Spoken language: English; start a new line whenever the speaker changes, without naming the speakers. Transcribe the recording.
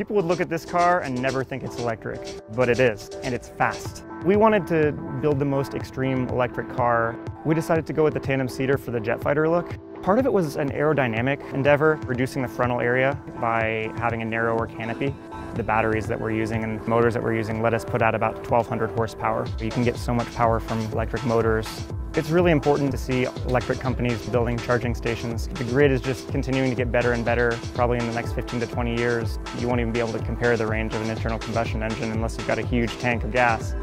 People would look at this car and never think it's electric, but it is, and it's fast. We wanted to build the most extreme electric car. We decided to go with the tandem seater for the jet fighter look. Part of it was an aerodynamic endeavor, reducing the frontal area by having a narrower canopy. The batteries that we're using and motors that we're using let us put out about 1200 horsepower. You can get so much power from electric motors. It's really important to see electric companies building charging stations. The grid is just continuing to get better and better. Probably in the next 15 to 20 years, you won't even be able to compare the range of an internal combustion engine unless you've got a huge tank of gas.